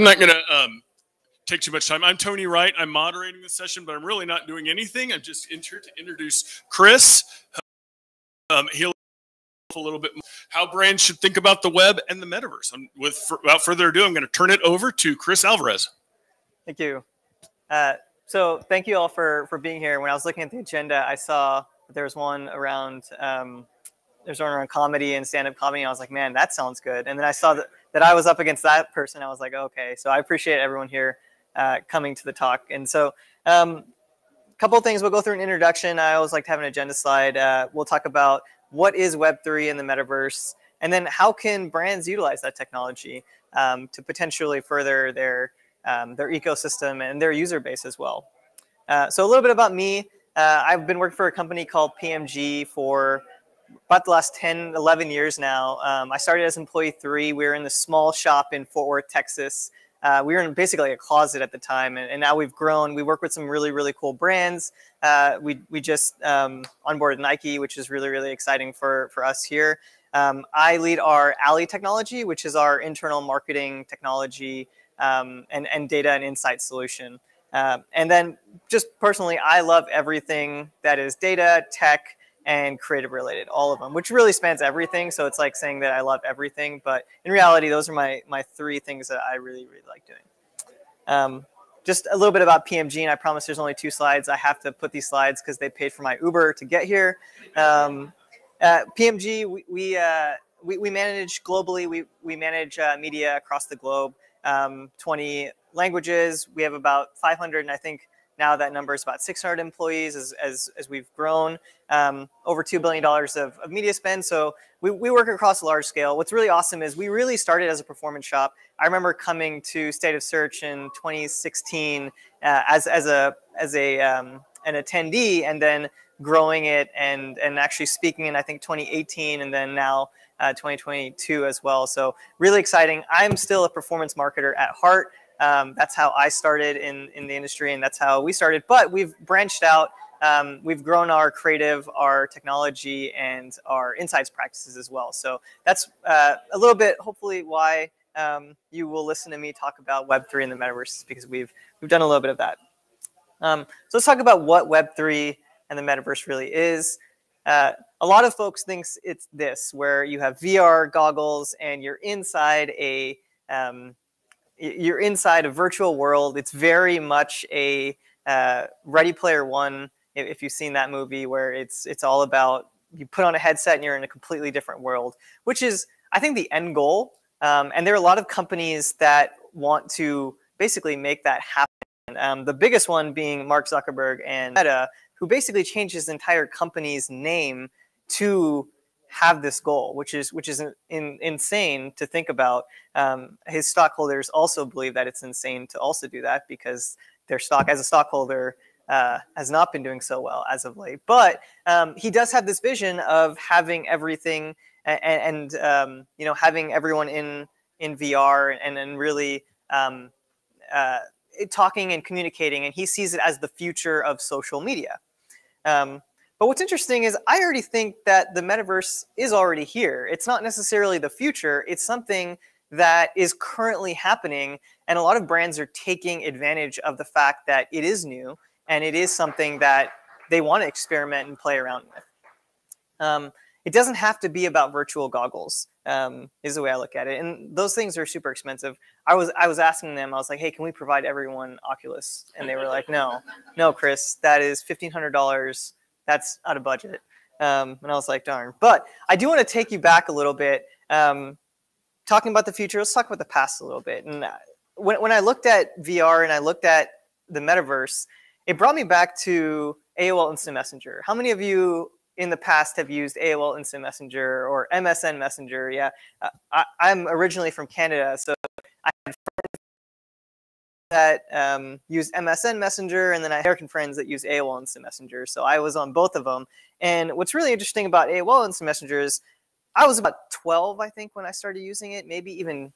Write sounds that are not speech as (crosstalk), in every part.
I'm not going to um, take too much time. I'm Tony Wright. I'm moderating the session, but I'm really not doing anything. I'm just here to introduce Chris. Um, he'll a little bit more how brands should think about the web and the metaverse. And with without further ado, I'm going to turn it over to Chris Alvares. Thank you. Uh, so thank you all for for being here. When I was looking at the agenda, I saw there was one around um, there's one around comedy and stand-up comedy. And I was like, man, that sounds good. And then I saw that, that I was up against that person. I was like, okay. So I appreciate everyone here uh, coming to the talk. And so um, a couple of things. We'll go through an introduction. I always like to have an agenda slide. Uh, we'll talk about what is Web3 in the metaverse, and then how can brands utilize that technology um, to potentially further their um, their ecosystem and their user base as well. Uh, so a little bit about me. Uh, I've been working for a company called PMG for about the last 10, 11 years now. Um, I started as employee three. We were in the small shop in Fort Worth, Texas. Uh, we were in basically a closet at the time, and, and, now we've grown. We work with some really, really cool brands. Uh, we, we just um, onboarded Nike, which is really, really exciting for, for us here. Um, I lead our Alli technology, which is our internal marketing technology um, and, and data and insight solution. Uh, and then just personally, I love everything that is data, tech, and creative related, all of them, which really spans everything. So it's like saying that I love everything, but in reality, those are my my three things that I really really like doing. Um, just a little bit about PMG, and I promise there's only two slides. I have to put these slides because they paid for my Uber to get here. Um, uh, PMG, we we, uh, we, we manage globally. We we manage uh, media across the globe. Um, 20 languages. We have about 500, and I think now that number is about 600 employees as, as, as we've grown, um, over $2 billion of, of media spend. So we, we work across a large scale. What's really awesome is we really started as a performance shop. I remember coming to State of Search in 2016 uh, as, as, a, as a, um, an attendee and then growing it and, and actually speaking in, I think, 2018 and then now uh, 2022 as well. So really exciting. I'm still a performance marketer at heart. Um, that's how I started in, in the industry and that's how we started. But we've branched out. Um, we've grown our creative, our technology, and our insights practices as well. So that's uh, a little bit, hopefully, why um, you will listen to me talk about Web3 and the metaverse because we've we've done a little bit of that. Um, so let's talk about what Web3 and the metaverse really is. Uh, a lot of folks thinks it's this, where you have VR goggles and you're inside a um, you're inside a virtual world. It's very much a uh, Ready Player One, if you've seen that movie, where it's it's all about you put on a headset and you're in a completely different world, which is I think the end goal. Um, and there are a lot of companies that want to basically make that happen. Um, the biggest one being Mark Zuckerberg and Meta, who basically changed his entire company's name to have this goal, which is which is in, insane to think about. Um, his stockholders also believe that it's insane to also do that because their stock as a stockholder uh, has not been doing so well as of late. But um, he does have this vision of having everything and, and um, you know having everyone in in VR and and really um, uh, talking and communicating, and he sees it as the future of social media. Um, but what's interesting is I already think that the metaverse is already here. It's not necessarily the future, it's something that is currently happening. And a lot of brands are taking advantage of the fact that it is new and it is something that they want to experiment and play around with. Um, it doesn't have to be about virtual goggles um, is the way i look at it and those things are super expensive i was i was asking them i was like hey can we provide everyone oculus and they were like no no chris that is $1500 that's out of budget. Um, and I was like, darn. But I do want to take you back a little bit. Um, talking about the future, let's talk about the past a little bit. And uh, when, when I looked at VR and I looked at the metaverse, it brought me back to AOL Instant Messenger. How many of you in the past have used AOL Instant Messenger or MSN Messenger? Yeah, uh, I, am originally from Canada, so I had that um, use MSN Messenger, and then I had American friends that use AOL Instant Messenger. So I was on both of them. And what's really interesting about AOL Instant Messenger is I was about 12, I think, when I started using it, maybe even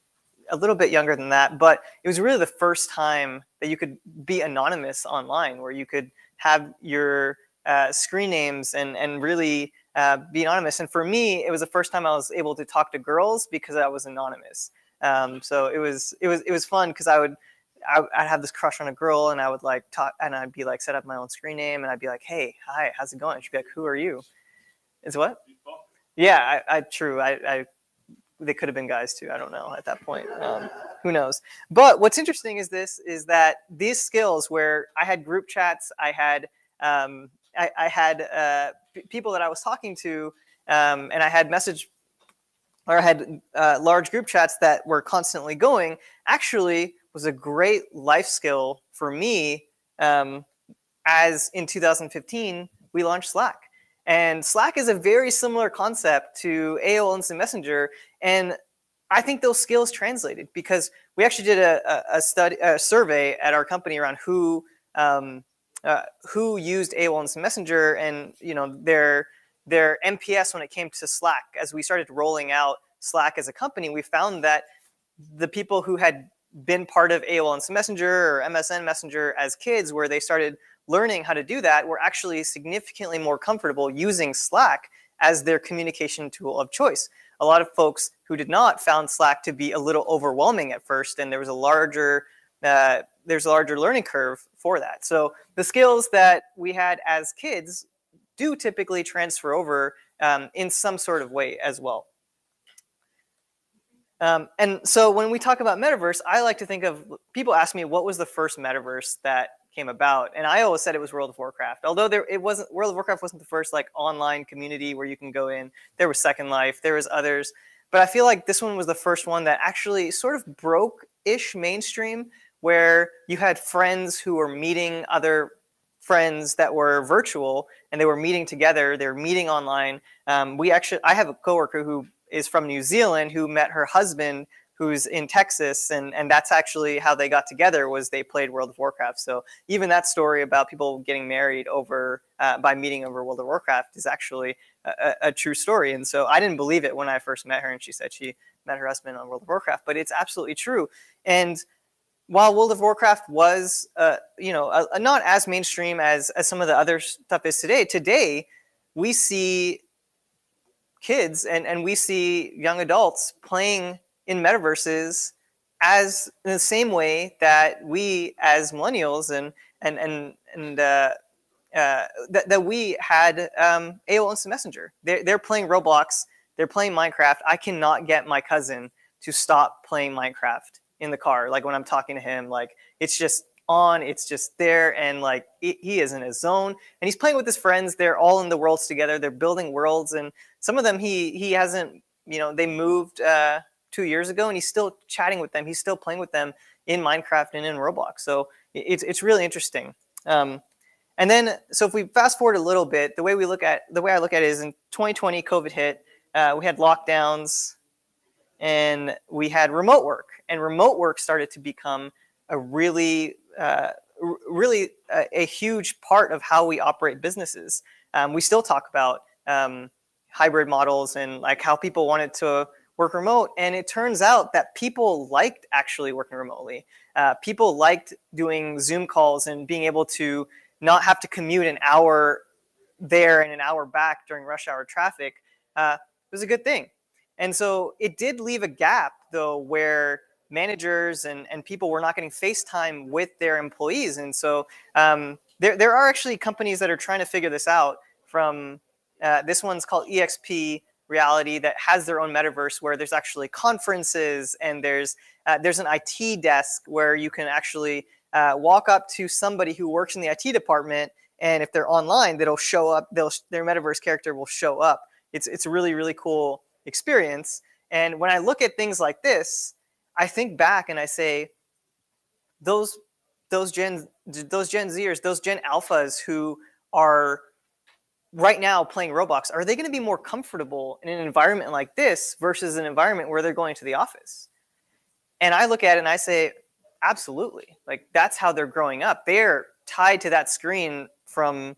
a little bit younger than that. But it was really the first time that you could be anonymous online, where you could have your uh, screen names and and really uh, be anonymous. And for me, it was the first time I was able to talk to girls because I was anonymous. Um, so it was it was it was fun because I would I, would have this crush on a girl and I would like talk and I'd be like set up my own screen name and I'd be like, hey, hi, how's it going? She'd be like, who are you? Is what? Yeah, I, I true. I, I they could have been guys too. I don't know at that point. Um, who knows? But what's interesting is this is that these skills where I had group chats, I had um, I, I, had uh, people that I was talking to, um, and I had message or I had uh, large group chats that were constantly going. Actually, was a great life skill for me. Um, as in 2015, we launched Slack. And Slack is a very similar concept to AOL Instant Messenger. And I think those skills translated because we actually did a, a, study, a survey at our company around who um, uh, who used AOL Instant Messenger and you know their their NPS when it came to Slack. As we started rolling out Slack as a company, we found that the people who had been part of AOL Instant Messenger or MSN Messenger as kids, where they started learning how to do that were actually significantly more comfortable using Slack as their communication tool of choice. A lot of folks who did not found Slack to be a little overwhelming at first, and there was a larger uh, there's a larger learning curve for that. So the skills that we had as kids do typically transfer over um, in some sort of way as well. Um, and so when we talk about metaverse, I like to think of people ask me what was the first metaverse that came about. And I always said it was World of Warcraft. Although there it wasn't World of Warcraft wasn't the first like online community where you can go in. There was Second Life, there was others. But I feel like this one was the first one that actually sort of broke ish mainstream where you had friends who were meeting other friends that were virtual and they were meeting together they were meeting online um, we actually i have a coworker who is from new zealand who met her husband who's in Texas, and and that's actually how they got together was they played World of Warcraft. So even that story about people getting married over uh, by meeting over World of Warcraft is actually a, a, true story. And so I didn't believe it when I first met her, and she said she met her husband on World of Warcraft, but it's absolutely true. And while World of Warcraft was, uh, you know, a, a not as mainstream as as some of the other stuff is today, today we see kids and, and we see young adults playing in metaverses as in the same way that we as millennials and and and and uh, uh, that, that we had um, AOL Instant Messenger. They're, they're playing Roblox. They're playing Minecraft. I cannot get my cousin to stop playing Minecraft in the car. Like when I'm talking to him, like it's just on. It's just there, and like it, he is in his zone, and he's playing with his friends. They're all in the worlds together. They're building worlds, and some of them he he hasn't. You know, they moved. Uh, two years ago, and he's still chatting with them. He's still playing with them in Minecraft and in Roblox. So it's it's really interesting. Um, and then, so if we fast forward a little bit, the way we look at the way I look at it is in 2020, COVID hit. Uh, we had lockdowns, and we had remote work, and remote work started to become a really uh, really a, a, huge part of how we operate businesses. Um, we still talk about um, hybrid models and like how people wanted to work remote. And it turns out that people liked actually working remotely. Uh, people liked doing Zoom calls and being able to not have to commute an hour there and an hour back during rush hour traffic uh, was a good thing. And so it did leave a gap, though, where managers and, and people were not getting FaceTime with their employees. And so um, there, there are actually companies that are trying to figure this out from uh, this one's called EXP Realty that has their own metaverse where there's actually conferences and there's uh, there's an IT desk where you can actually uh, walk up to somebody who works in the IT department and if they're online that'll show up they'll their metaverse character will show up. It's it's a really really cool experience. And when I look at things like this I think back and I say those those gen those gen zers those gen alphas who are right now playing Roblox, are they going to be more comfortable in an environment like this versus an environment where they're going to the office? And I look at it and I say, absolutely. Like that's how they're growing up. They're tied to that screen from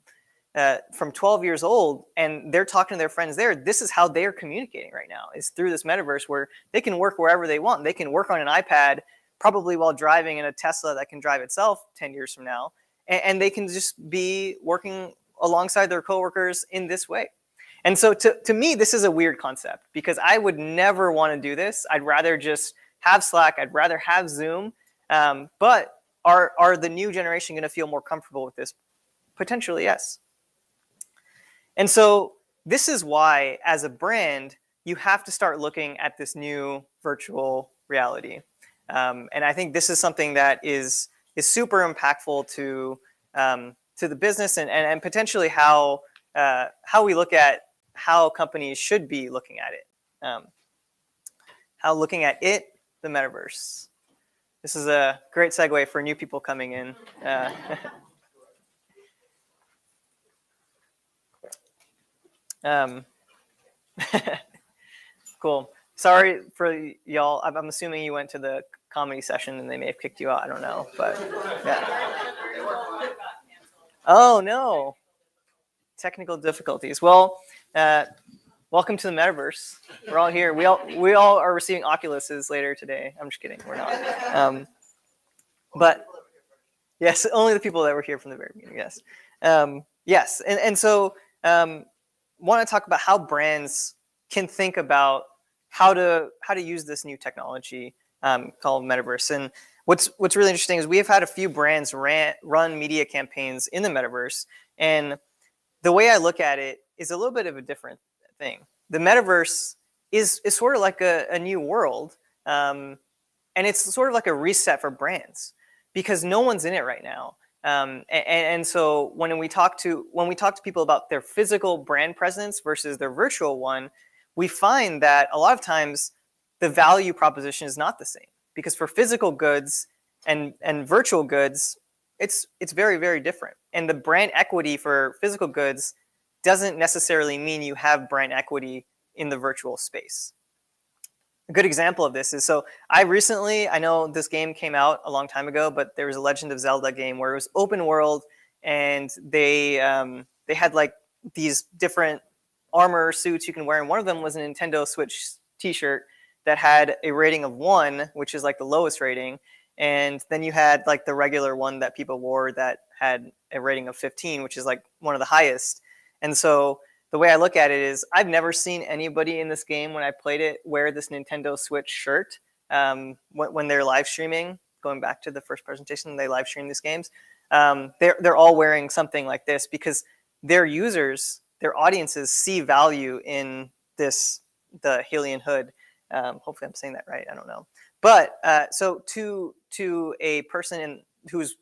uh, from 12 years old, and they're talking to their friends there. This is how they're communicating right now. Is through this metaverse where they can work wherever they want. They can work on an iPad, probably while driving in a Tesla that can drive itself 10 years from now, and, and they can just be working alongside their coworkers in this way. And so to, to me, this is a weird concept because I would never want to do this. I'd rather just have Slack. I'd rather have Zoom. Um, but are are the new generation going to feel more comfortable with this? Potentially, yes. And so this is why, as a brand, you have to start looking at this new virtual reality. Um, and I think this is something that is is super impactful to um, to the business and, and, and potentially how uh, how we look at how companies should be looking at it. Um, how looking at it, the metaverse. This is a great segue for new people coming in. Uh, (laughs) um, (laughs) cool. Sorry for y'all. I'm, I'm assuming you went to the comedy session and they may have kicked you out. I don't know, but yeah. Oh no, technical difficulties. Well, uh, welcome to the metaverse. We're all here. We all we all are receiving Oculuses later today. I'm just kidding. We're not. Um, but yes, only the people that were here from the very beginning. Yes, um, yes, and and so um, want to talk about how brands can think about how to how to use this new technology um, called metaverse. And what's what's really interesting is we have had a few brands ran, run media campaigns in the metaverse, and the way I look at it is a little bit of a different thing. The metaverse is is sort of like a, a new world, um, and it's sort of like a reset for brands because no one's in it right now. Um, and, and, so when we talk to when we talk to people about their physical brand presence versus their virtual one, we find that a lot of times the value proposition is not the same because for physical goods and and virtual goods, it's it's very very different. And the brand equity for physical goods doesn't necessarily mean you have brand equity in the virtual space. A good example of this is so I recently, I know this game came out a long time ago, but there was a Legend of Zelda game where it was open world and they um, they had like these different armor suits you can wear, and one of them was a Nintendo Switch T-shirt that had a rating of one, which is like the lowest rating, and then you had like the regular one that people wore that had a rating of 15, which is like one of the highest. And so the way I look at it is I've never seen anybody in this game when I played it wear this Nintendo Switch shirt um, when, they're live streaming. Going back to the first presentation, they live stream these games. Um, they're, they're all wearing something like this because their users, their audiences see value in this, the Hylian hood. Um, hopefully I'm saying that right. I don't know. But uh, so to, to a person in, who's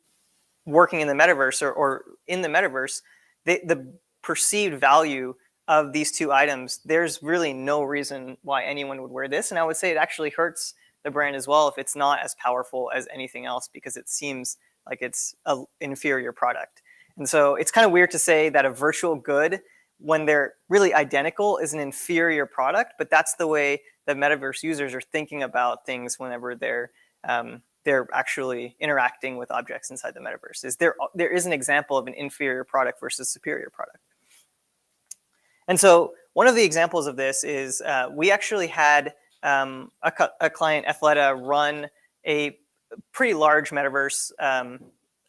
working in the metaverse or, or in the metaverse, they, the perceived value of these two items, there's really no reason why anyone would wear this. And I would say it actually hurts the brand as well if it's not as powerful as anything else because it seems like it's an inferior product. And so it's kind of weird to say that a virtual good, when they're really identical, is an inferior product, but that's the way the metaverse users are thinking about things whenever they're um, they're actually interacting with objects inside the metaverse. Is there there is an example of an inferior product versus superior product? And so one of the examples of this is uh, we actually had um, a, a, client, Athleta, run a pretty large metaverse, um,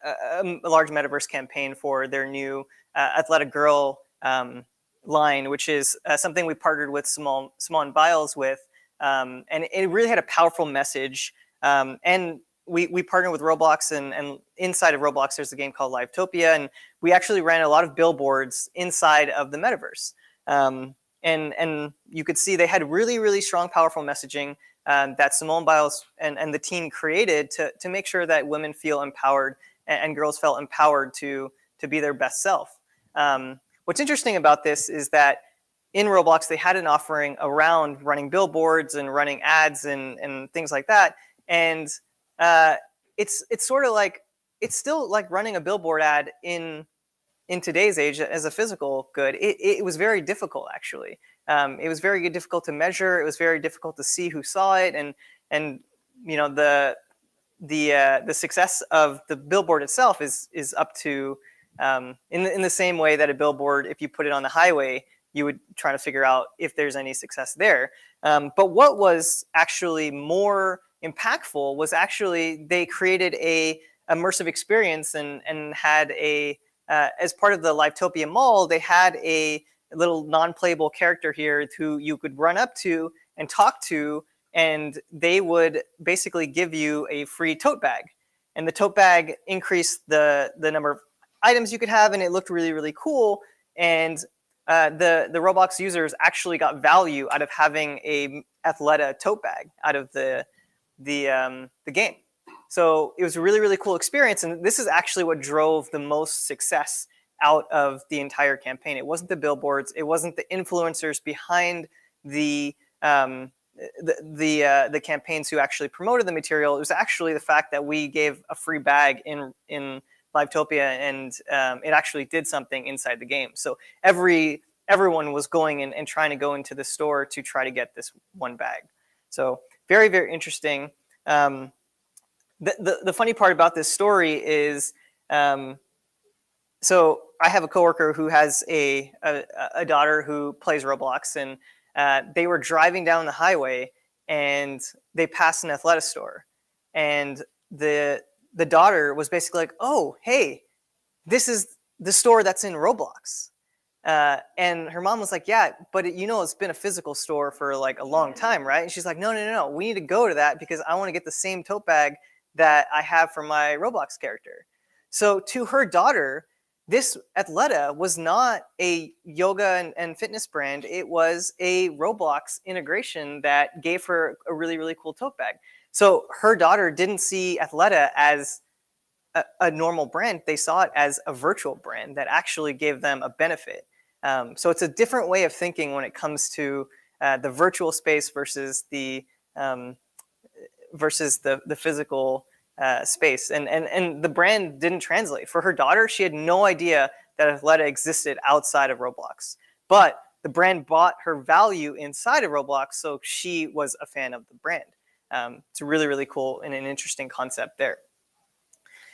a, a, large metaverse campaign for their new uh, Athleta Girl um, line, which is uh, something we partnered with Simone, Simone Biles with. Um, and it really had a powerful message. Um, and we, we partnered with Roblox, and, and inside of Roblox, there's a game called Livetopia. And we actually ran a lot of billboards inside of the metaverse. Um, and, and you could see they had really, really strong, powerful messaging um, that Simone Biles and, and the team created to, to make sure that women feel empowered and, and girls felt empowered to, to be their best self. Um, what's interesting about this is that in Roblox, they had an offering around running billboards and running ads and, and things like that. And uh, it's, it's sort of like, it's still like running a billboard ad in in today's age as a physical good, it, it was very difficult actually. Um, it was very difficult to measure. It was very difficult to see who saw it, and and you know the the uh, the success of the billboard itself is is up to um, in the, in the same way that a billboard, if you put it on the highway, you would try to figure out if there's any success there. Um, but what was actually more impactful was actually they created a immersive experience and and had a uh, as part of the Livetopia Mall, they had a little non-playable character here who you could run up to and talk to and they would basically give you a free tote bag. And the tote bag increased the the number of items you could have, and it looked really really cool. And uh, the the Roblox users actually got value out of having a Athleta tote bag out of the the um, the game. So it was a really really cool experience, and this is actually what drove the most success out of the entire campaign. It wasn't the billboards, it wasn't the influencers behind the um, the the, uh, the campaigns who actually promoted the material. It was actually the fact that we gave a free bag in in Livetopia, and um, it actually did something inside the game. So every everyone was going and, and trying to go into the store to try to get this one bag. So very very interesting. Um, the, the, the funny part about this story is um, so I have a coworker who has a, a, a daughter who plays Roblox, and uh, they were driving down the highway and they passed an Athleta store, and the the daughter was basically like, "Oh, hey, this is the store that's in Roblox." Uh, and her mom was like, "Yeah, but it, you know it's been a physical store for like a long time, right?" And she's like, "No, no, no, no. We need to go to that because I want to get the same tote bag that I have for my Roblox character." So to her daughter, this Athleta was not a yoga and, and, fitness brand. It was a Roblox integration that gave her a really, really cool tote bag. So her daughter didn't see Athleta as a, a normal brand. They saw it as a virtual brand that actually gave them a benefit. Um, so it's a different way of thinking when it comes to uh, the virtual space versus the um, versus the the physical uh, space. And, and, and the brand didn't translate. For her daughter, she had no idea that Athleta existed outside of Roblox. But the brand bought her value inside of Roblox, so she was a fan of the brand. Um, it's really, really cool and an interesting concept there.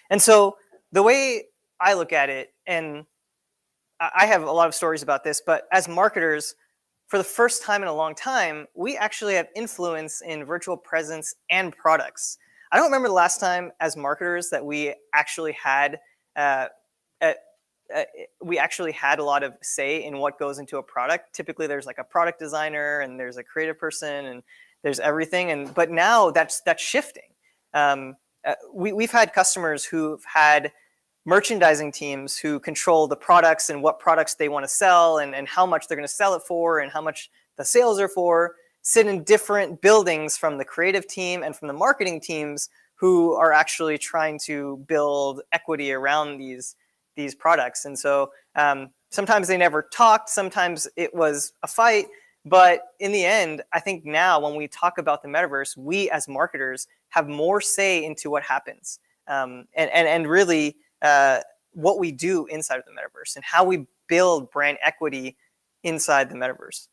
And so the way I look at it, and I have a lot of stories about this, but as marketers, for the first time in a long time, we actually have influence in virtual presence and products. I don't remember the last time as marketers that we actually had uh, a, a, we actually had a lot of say in what goes into a product. Typically, there's like a product designer and there's a creative person and there's everything. And but now that's that's shifting. Um, uh, we, we've had customers who've had merchandising teams who control the products and what products they want to sell and, and how much they're going to sell it for and how much the sales are for sit in different buildings from the creative team and from the marketing teams who are actually trying to build equity around these these products. And so um, sometimes they never talked. Sometimes it was a fight. But in the end, I think now when we talk about the metaverse, we as marketers have more say into what happens um, and, and, and really uh, what we do inside of the metaverse and how we build brand equity inside the metaverse.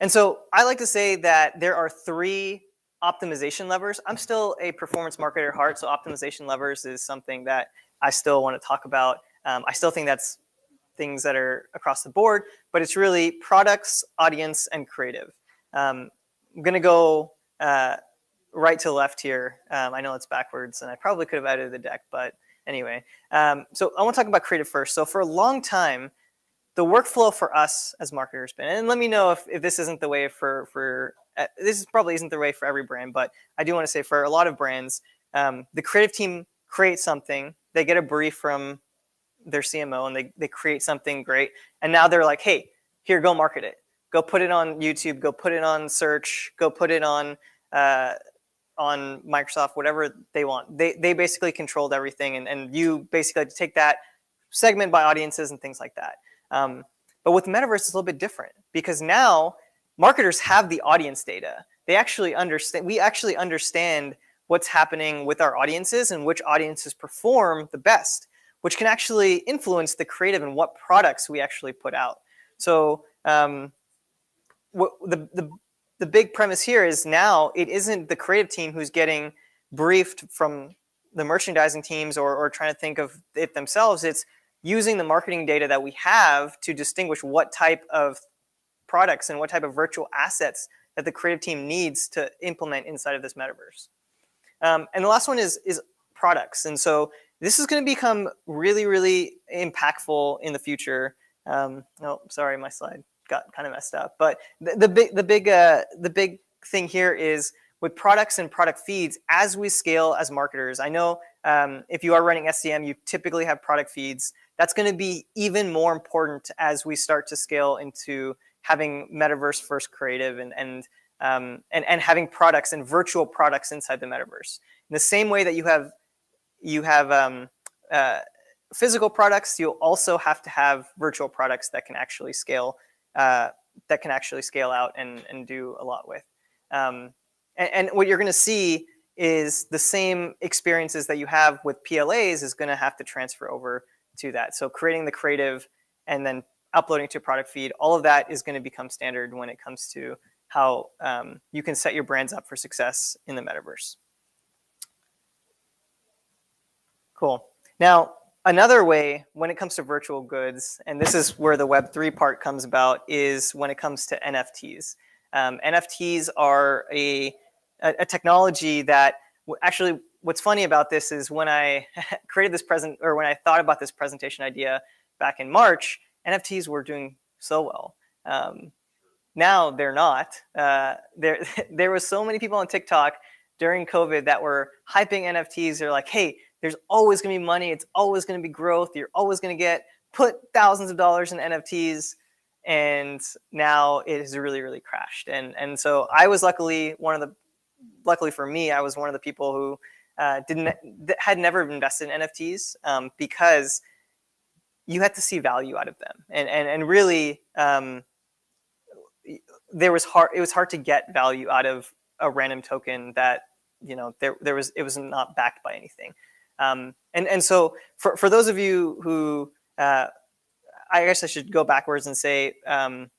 And so I like to say that there are three optimization levers. I'm still a performance marketer at heart, so optimization levers is something that I still want to talk about. Um, I still think that's things that are across the board, but it's really products, audience, and creative. Um, I'm going to go uh, right to left here. Um, I know it's backwards, and I probably could have edited the deck, but anyway. Um, so I want to talk about creative first. So for a long time, the workflow for us as marketers been, and let me know if, if this isn't the way for for uh, this probably isn't the way for every brand, but I do want to say for a lot of brands, um, the creative team creates something, they get a brief from their CMO, and they they create something great, and now they're like, hey, here, go market it, go put it on YouTube, go put it on search, go put it on. Uh, on Microsoft, whatever they want. They, they basically controlled everything, and, and you basically take that segment by audiences and things like that. Um, but with metaverse, it's a little bit different because now marketers have the audience data. They actually understand. We actually understand what's happening with our audiences and which audiences perform the best, which can actually influence the creative and what products we actually put out. So um, what, the, the the big premise here is now it isn't the creative team who's getting briefed from the merchandising teams or, or trying to think of it themselves. It's using the marketing data that we have to distinguish what type of products and what type of virtual assets that the creative team needs to implement inside of this metaverse. Um, and the last one is is products. And so this is going to become really, really impactful in the future. Um, oh, sorry, my slide got kind of messed up. But the, the big, the big, uh, the big thing here is with products and product feeds, as we scale as marketers, I know um, if you are running SEM, you typically have product feeds. That's going to be even more important as we start to scale into having metaverse first creative and and um, and, and having products and virtual products inside the metaverse. In the same way that you have you have um, uh, physical products, you'll also have to have virtual products that can actually scale uh, that can actually scale out and, and do a lot with. Um, and, and, what you're going to see is the same experiences that you have with PLAs is going to have to transfer over to that. So creating the creative and then uploading to product feed, all of that is going to become standard when it comes to how um, you can set your brands up for success in the metaverse. Cool. Now, another way when it comes to virtual goods, and this is where the Web3 part comes about, is when it comes to NFTs. Um, NFTs are a, a, a technology that actually what's funny about this is when I (laughs) created this present or when I thought about this presentation idea back in March, NFTs were doing so well. Um, now they're not. Uh, there, (laughs) there was so many people on TikTok during COVID that were hyping NFTs. They're like, hey, there's always going to be money. It's always going to be growth. You're always going to get put thousands of dollars in NFTs. And now it has really, really crashed. And and so I was luckily one of the, luckily for me, I was one of the people who uh, didn't had never invested in NFTs um, because you had to see value out of them. And and and really, um, there was hard. It was hard to get value out of a random token that you know there there was it was not backed by anything. Um, and, and so for, for those of you who, uh, I guess I should go backwards and say, um,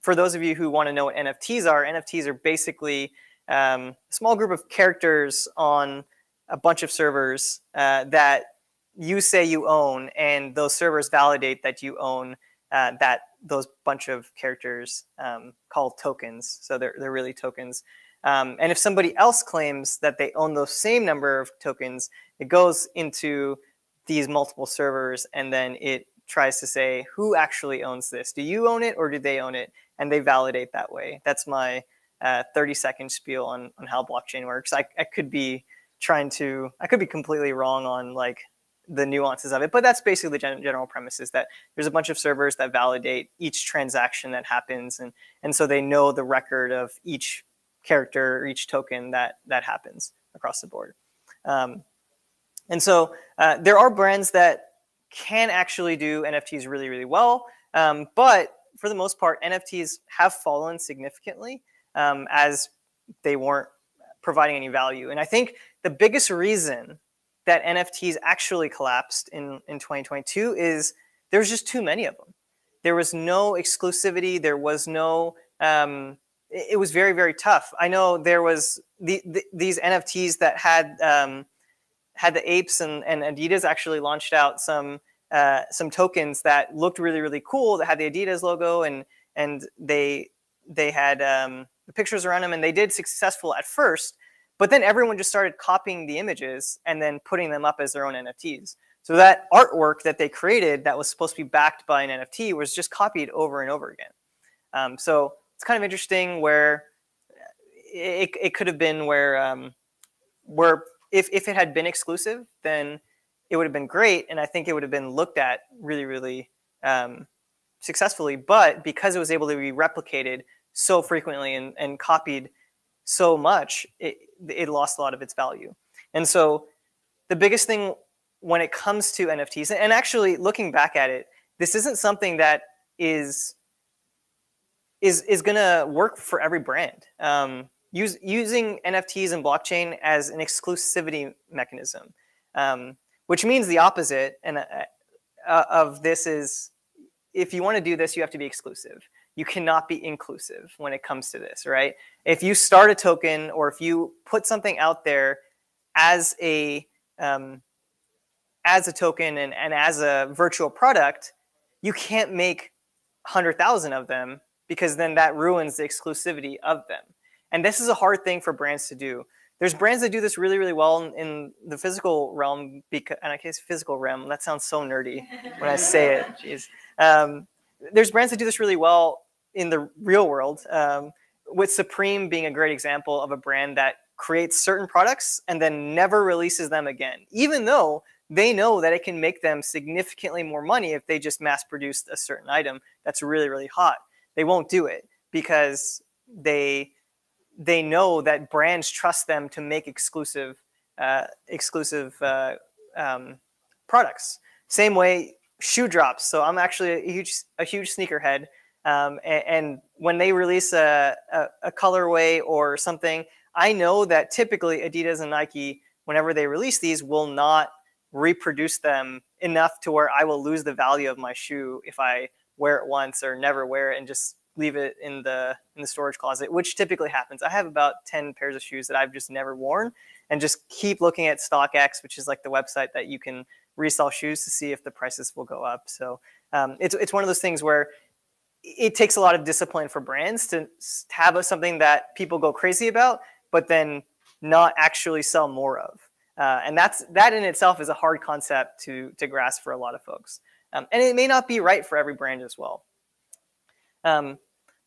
for those of you who want to know what NFTs are, NFTs are basically um, a small group of characters on a bunch of servers uh, that you say you own, and those servers validate that you own uh, that those bunch of characters um, called tokens. So they're, they're really tokens. Um, and if somebody else claims that they own those same number of tokens, it goes into these multiple servers and then it tries to say who actually owns this. Do you own it or do they own it? And they validate that way. That's my uh, 30 second spiel on, on how blockchain works. I, I could be trying to, I could be completely wrong on like the nuances of it, but that's basically the gen- general premise is that there's a bunch of servers that validate each transaction that happens. And, and so they know the record of each character or each token that that happens across the board. Um, and so uh, there are brands that can actually do NFTs really, really well. Um, but for the most part, NFTs have fallen significantly um, as they weren't providing any value. And I think the biggest reason that NFTs actually collapsed in, in 2022 is there's just too many of them. There was no exclusivity. There was no um, it was very very tough. I know there was the, the, these NFTs that had um, had the apes and, and Adidas actually launched out some uh, some tokens that looked really really cool that had the Adidas logo and and they they had um, the pictures around them and they did successful at first, but then everyone just started copying the images and then putting them up as their own NFTs. So that artwork that they created that was supposed to be backed by an NFT was just copied over and over again. Um, so it's kind of interesting where it, it could have been where um, where if, if it had been exclusive, then it would have been great, and I think it would have been looked at really really um, successfully. But because it was able to be replicated so frequently and, and copied so much, it, it lost a lot of its value. And so the biggest thing when it comes to NFTs, and actually looking back at it, this isn't something that is is is going to work for every brand. Um, use, using NFTs and blockchain as an exclusivity mechanism, um, which means the opposite and uh, uh, of this is if you want to do this, you have to be exclusive. You cannot be inclusive when it comes to this, right? If you start a token or if you put something out there as a um, as a token and, and as a virtual product, you can't make 100,000 of them because then that ruins the exclusivity of them. And this is a hard thing for brands to do. There's brands that do this really, really well in, in the physical realm, because, and I guess physical realm, that sounds so nerdy when I say it. (laughs) Jeez. Um, there's brands that do this really well in the real world. Um, with Supreme being a great example of a brand that creates certain products and then never releases them again, even though they know that it can make them significantly more money if they just mass produced a certain item that's really really hot. They won't do it because they they know that brands trust them to make exclusive uh, exclusive uh, um, products. Same way shoe drops. So I'm actually a huge a huge sneakerhead. Um, and, and, when they release a, a, a, colorway or something, I know that typically Adidas and Nike, whenever they release these, will not reproduce them enough to where I will lose the value of my shoe if I wear it once or never wear it and just leave it in the in the storage closet, which typically happens. I have about 10 pairs of shoes that I've just never worn and just keep looking at StockX, which is like the website that you can resell shoes to see if the prices will go up. So um, it's, it's one of those things where it takes a lot of discipline for brands to have something that people go crazy about, but then not actually sell more of. Uh, and that's that in itself is a hard concept to to grasp for a lot of folks. Um, and it may not be right for every brand as well. Um,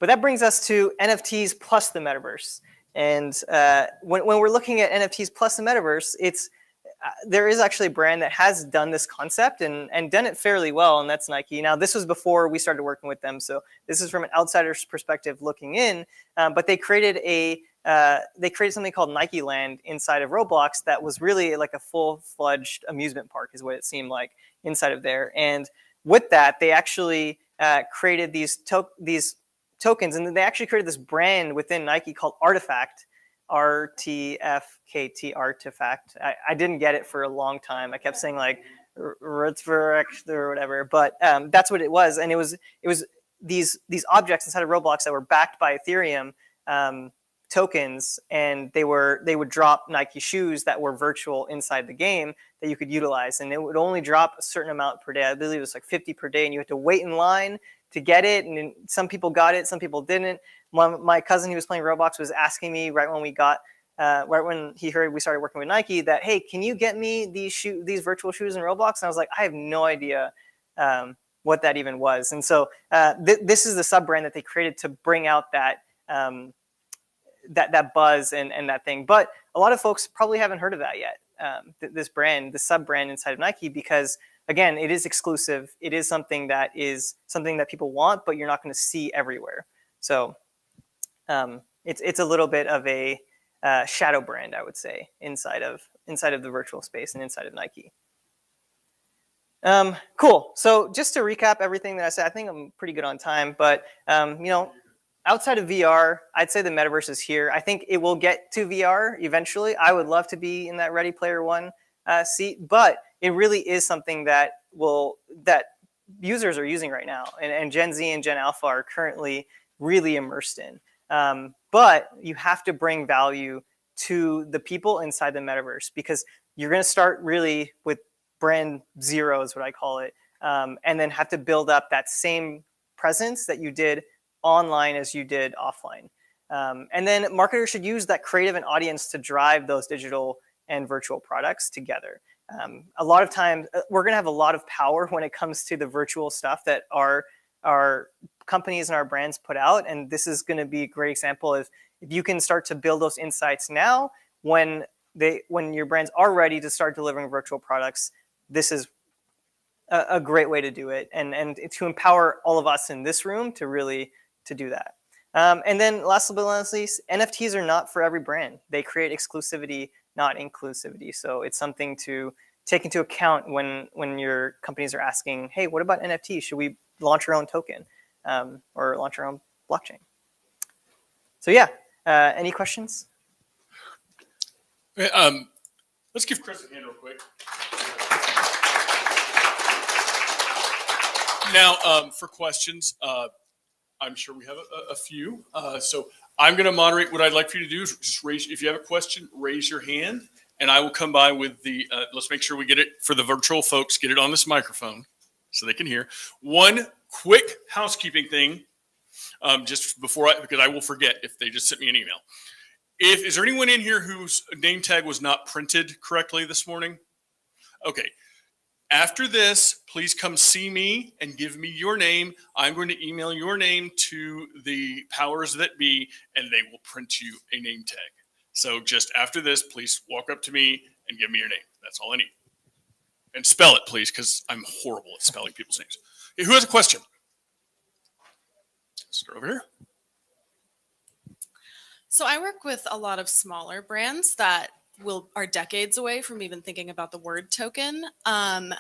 but that brings us to NFTs plus the metaverse. And uh, when, when we're looking at NFTs plus the metaverse, it's uh, there is actually a brand that has done this concept and, and done it fairly well, and that's Nike. Now, this was before we started working with them, so this is from an outsider's perspective looking in. Um, but they created a uh, they created something called Nike Land inside of Roblox that was really like a full-fledged amusement park, is what it seemed like inside of there. And with that, they actually uh, created these these tokens, and they actually created this brand within Nike called Artifact, R T F K T Artifact. I, I didn't get it for a long time. I kept saying like Rutzverrecht or whatever, but um, that's what it was, and it was it was these these objects inside of Roblox that were backed by Ethereum. Um, tokens and they were they would drop Nike shoes that were virtual inside the game that you could utilize and it would only drop a certain amount per day. I believe it was like 50 per day and you had to wait in line to get it and some people got it, some people didn't. My, cousin who was playing Roblox was asking me right when we got uh, right when he heard we started working with Nike that hey, can you get me these shoe these virtual shoes in Roblox? And I was like, I have no idea um, what that even was. And so uh, th- this is the sub brand that they created to bring out that um, that that buzz and and that thing. But a lot of folks probably haven't heard of that yet. Um, th- this brand, the sub brand inside of Nike, because again, it is exclusive. It is something that is something that people want, but you're not going to see everywhere. So um, it's it's a little bit of a uh, shadow brand, I would say, inside of inside of the virtual space and inside of Nike. Um, cool. So just to recap everything that I said, I think I'm pretty good on time. But um, you know, outside of VR, I'd say the metaverse is here. I think it will get to VR eventually. I would love to be in that Ready Player One uh, seat, but it really is something that will that users are using right now, and, and Gen Z and Gen Alpha are currently really immersed in. Um, but you have to bring value to the people inside the metaverse because you're going to start really with brand zero is what I call it, um, and then have to build up that same presence that you did online as you did offline. Um, and then marketers should use that creative and audience to drive those digital and virtual products together. Um, a lot of times, uh, we're going to have a lot of power when it comes to the virtual stuff that our our companies and our brands put out. And this is going to be a great example of if you can start to build those insights now when they when your brands are ready to start delivering virtual products. This is a, a great way to do it, and and to empower all of us in this room to really to do that. Um, and then last but not least, NFTs are not for every brand. They create exclusivity, not inclusivity. So it's something to take into account when when your companies are asking, hey, what about NFT? Should we launch our own token um, or launch our own blockchain? So yeah, uh, any questions? Um, let's give Chris a hand real quick. Now, um, for questions, uh, I'm sure we have a, a few. Uh, so I'm going to moderate. What I'd like for you to do is just raise, if you have a question, raise your hand, and I will come by with the. Uh, let's make sure we get it for the virtual folks. Get it on this microphone so they can hear. One quick housekeeping thing, um, just before I because I will forget if they just sent me an email. If is there anyone in here whose name tag was not printed correctly this morning? Okay, After this, please come see me and give me your name. I'm going to email your name to the powers that be, and they will print you a name tag. So just after this, please walk up to me and give me your name. That's all I need. And spell it, please, because I'm horrible at spelling people's names. Who has a question? Start over here. So I work with a lot of smaller brands that will are decades away from even thinking about the word token um,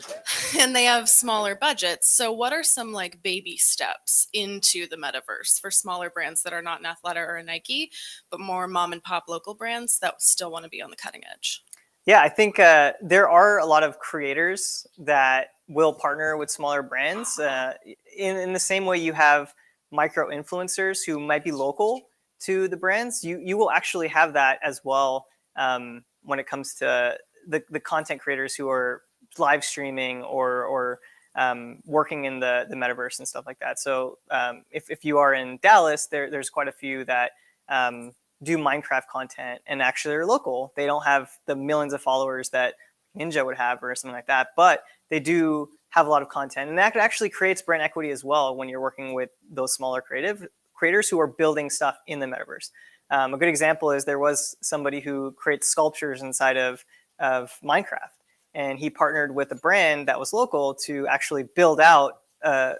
(laughs) and they have smaller budgets. So what are some like baby steps into the metaverse for smaller brands that are not an athleta or a nike but more mom and pop local brands that still want to be on the cutting edge? Yeah i think uh, there are a lot of creators that will partner with smaller brands uh, in, in the same way you have micro influencers who might be local to the brands, you you will actually have that as well um, when it comes to the, the content creators who are live streaming or or um, working in the the metaverse and stuff like that. So um, if if you are in Dallas, there there's quite a few that um, do Minecraft content and actually are local. They don't have the millions of followers that Ninja would have or something like that, but they do have a lot of content, and that actually creates brand equity as well when you're working with those smaller creative creators who are building stuff in the metaverse. Um, a good example is there was somebody who creates sculptures inside of, of Minecraft, and he partnered with a brand that was local to actually build out uh,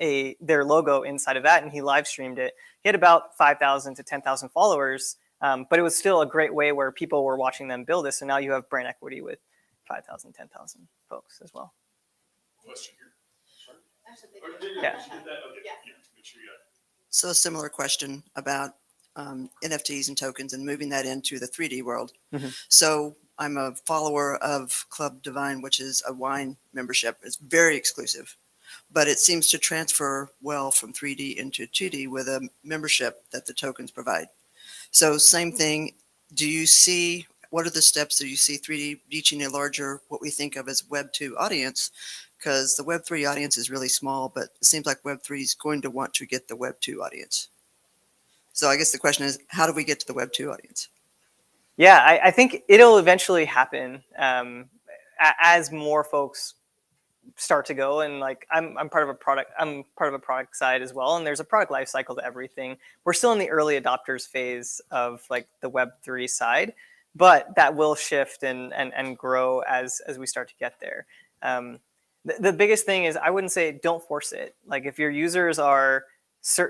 a their logo inside of that, and he live streamed it. He had about 5,000 to 10,000 followers, um, but it was still a great way where people were watching them build this, and now you have brand equity with 5,000, 10,000 folks as well. Question here. Yeah. So a similar question about um, NFTs and tokens and moving that into the 3D world. Mhm. So I'm a follower of Club Divine, which is a wine membership. It's very exclusive, but it seems to transfer well from 3D into 2D with a membership that the tokens provide. So same thing. Do you see what are the steps that you see 3D reaching a larger, what we think of as Web 2 audience? Because the Web 3 audience is really small, but it seems like Web 3 is going to want to get the Web 2 audience. So I guess the question is, how do we get to the Web 2 audience? Yeah, I, I think it'll eventually happen um, as more folks start to go. And like, I'm, I'm part of a product, I'm part of a product side as well. And there's a product life cycle to everything. We're still in the early adopters phase of like the Web3 side, but that will shift and, and, and grow as, as we start to get there. Um, the, the biggest thing is I wouldn't say don't force it. Like if your users are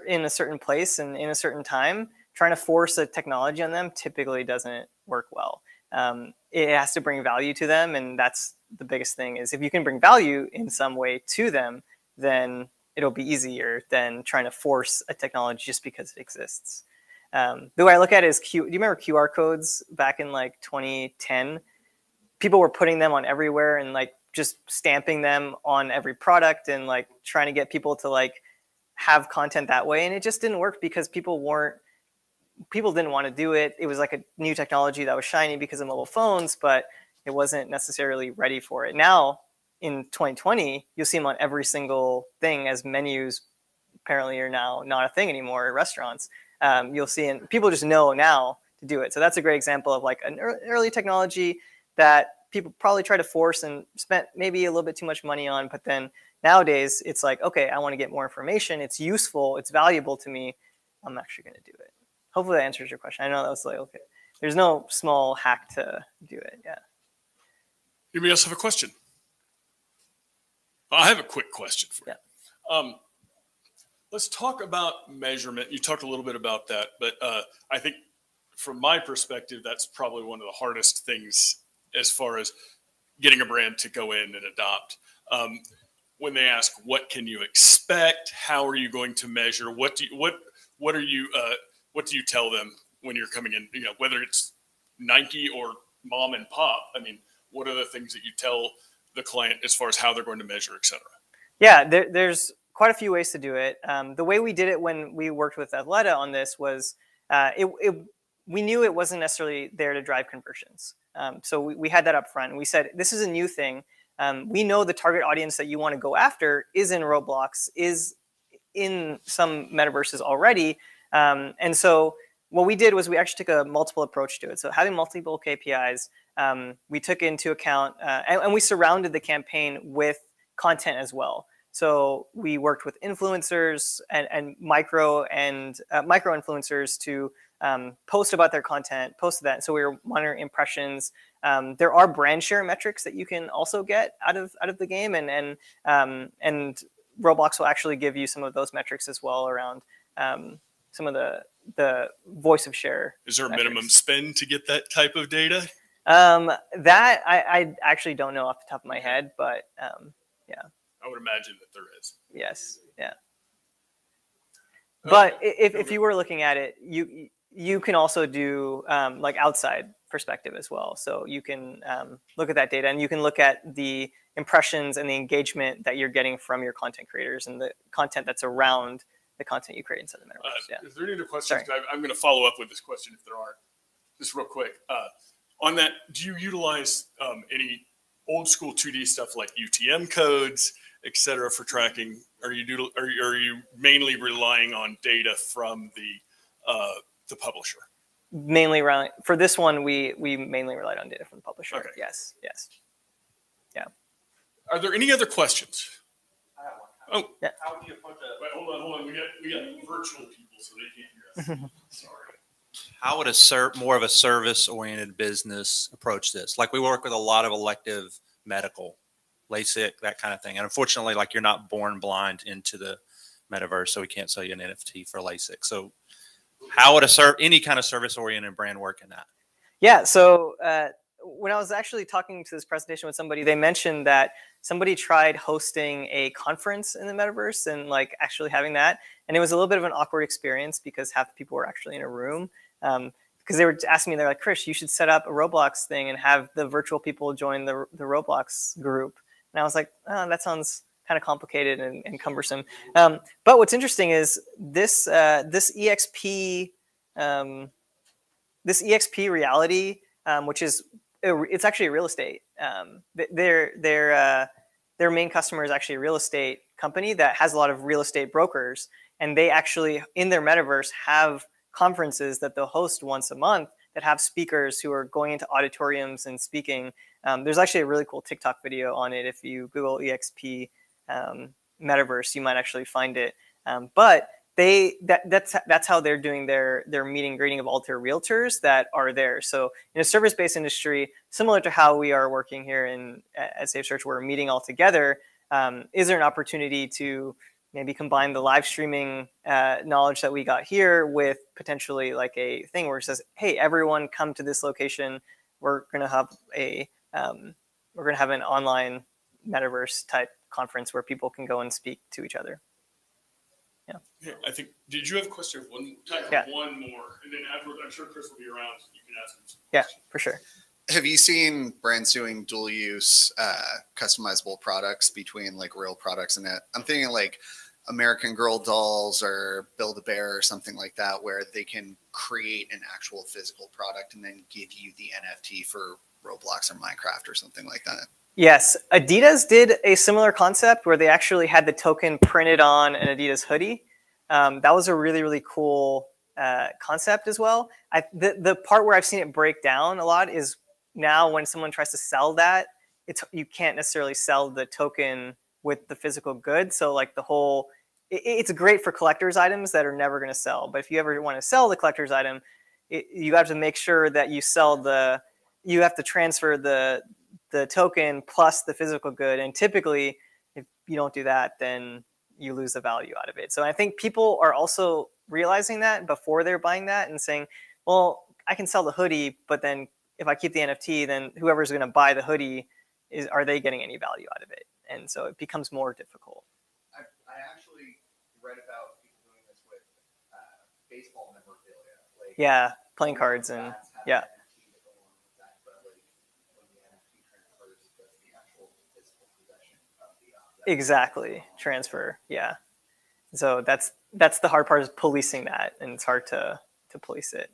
in a certain place and in a certain time, trying to force a technology on them typically doesn't work well. Um, it has to bring value to them, and that's the biggest thing. Is if you can bring value in some way to them, then it'll be easier than trying to force a technology just because it exists. Um, the way I look at it is Q. Do you remember QR codes back in like 2010? People were putting them on everywhere and like just stamping them on every product and like trying to get people to like have content that way, and it just didn't work because people weren't people didn't want to do it. It was like a new technology that was shiny because of mobile phones, but it wasn't necessarily ready for it. Now, in 2020, you'll see them on every single thing as menus apparently are now not a thing anymore restaurants. Um, you'll see, and people just know now to do it. So that's a great example of like an early technology that people probably tried to force and spent maybe a little bit too much money on, but then nowadays it's like, okay, I want to get more information. It's useful. It's valuable to me. I'm actually going to do it hopefully that answers your question. I know that was like okay. There's no small hack to do it. Yeah. Anybody else have a question? I have a quick question for you. Yeah. Um, let's talk about measurement. You talked a little bit about that, but uh, I think from my perspective, that's probably one of the hardest things as far as getting a brand to go in and adopt. Um, when they ask, "What can you expect? How are you going to measure? What do you, what what are you uh, what do you tell them when you're coming in? You know, whether it's Nike or mom and pop. I mean, what are the things that you tell the client as far as how they're going to measure, et cetera? Yeah, there, there's quite a few ways to do it. Um, the way we did it when we worked with Athleta on this was uh, it, it, we knew it wasn't necessarily there to drive conversions. Um, so we, we, had that up front. And we said, this is a new thing. Um, we know the target audience that you want to go after is in Roblox, is in some metaverses already. Um, and so what we did was we actually took a multiple approach to it. So having multiple KPIs, um, we took into account uh, and, and we surrounded the campaign with content as well. So we worked with influencers and, and micro and uh, micro influencers to um, post about their content, post that. So we were monitoring impressions. Um, there are brand share metrics that you can also get out of out of the game, and and um, and Roblox will actually give you some of those metrics as well around um, some of the the voice of share. Is there a metrics. minimum spend to get that type of data? Um, that I, I actually don't know off the top of my head, but um, I would imagine that there is. yes, yeah. But i- if, if you were looking at it, you you can also do um, like outside perspective as well. So you can um, look at that data and you can look at the impressions and the engagement that you're getting from your content creators and the content that's around the content you create inside the Uh. Yeah. Is there any other questions? I, I'm going to follow up with this question if there are. Just real quick. Uh, on that, do you utilize um, any old school 2D stuff like UTM codes, et cetera, for tracking? Are you do, are, you- are you mainly relying on data from the uh, the publisher? Mainly around for this one, we we mainly relied on data from the publisher. Okay. Yes, yes. Yeah. Are there any other questions? Oh, Yeah. How would you approach a, wait, hold on, hold on. We got we got virtual people, so they can't hear us. (laughs) Sorry. how would a ser- more of a service oriented business approach this? Like we work with a lot of elective medical, LASIK, that kind of thing. And unfortunately, like you're not born blind into the metaverse, so we can't sell you an NFT for LASIK. So how would a ser- any kind of service oriented brand work in that? Yeah. So uh, when I was actually talking to this presentation with somebody, they mentioned that somebody tried hosting a conference in the metaverse and like actually having that, and it was a little bit of an awkward experience because half the people were actually in a room. Um, because they were asking me, they're like, Chris, you should set up a Roblox thing and have the virtual people join the the Roblox group. And I was like, oh, that sounds kind of complicated and, and cumbersome. Um, but what's interesting is this uh, this EXP um, this EXP Realty, um, which is it's actually real estate. Um, their their uh, their main customer is actually a real estate company that has a lot of real estate brokers, and they actually in their metaverse have conferences that they'll host once a month that have speakers who are going into auditoriums and speaking. Um, there's actually a really cool TikTok video on it. If you Google EXP um, metaverse, you might actually find it. Um, but they that that's that's how they're doing their their meeting greeting of all their realtors that are there. So in a service based industry, similar to how we are working here in at State of Search, we're meeting all together. Um, is there an opportunity to maybe combine the live streaming uh, knowledge that we got here with potentially like a thing where it says, "Hey, everyone, come to this location. We're gonna have a um, we're gonna have an online metaverse type conference where people can go and speak to each other." Yeah, I think. Did you have a question? One, time Yeah. one more, and then after, I'm sure Chris will be around. So you can ask him. Some Yeah, questions. for sure. Have you seen brands doing dual use uh, customizable products between like real products and it? I'm thinking like American Girl dolls or Build a Bear or something like that, where they can create an actual physical product and then give you the NFT for Roblox or Minecraft or something like that. Yes, Adidas did a similar concept where they actually had the token printed on an Adidas hoodie. Um, that was a really really cool uh, concept as well. I, the the part where I've seen it break down a lot is now when someone tries to sell that, it's you can't necessarily sell the token with the physical good. So like the whole, it, it's great for collectors items that are never going to sell. But if you ever want to sell the collector's item, it, you have to make sure that you sell the, you have to transfer the the token plus the physical good. And typically, if you don't do that, then you lose the value out of it. So I think people are also realizing that before they're buying that and saying, well, I can sell the hoodie, but then if I keep the NFT, then whoever's going to buy the hoodie is are they getting any value out of it? And so it becomes more difficult. I, I actually read about people doing this with uh, baseball memorabilia. Like Yeah, playing cards and yeah. NFT to go along with that, but like when the NFT transfers, does the actual physical possession of the object. Exactly transfer. Yeah. So that's that's the hard part is policing that, and it's hard to to police it.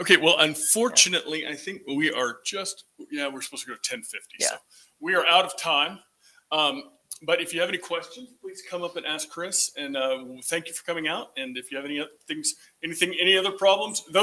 Okay, well, unfortunately, I think we are just yeah, we're supposed to go to ten fifty. So Yeah. we are out of time. Um, but if you have any questions, please come up and ask Chris. And uh, thank you for coming out. And if you have any other things, anything, any other problems, those.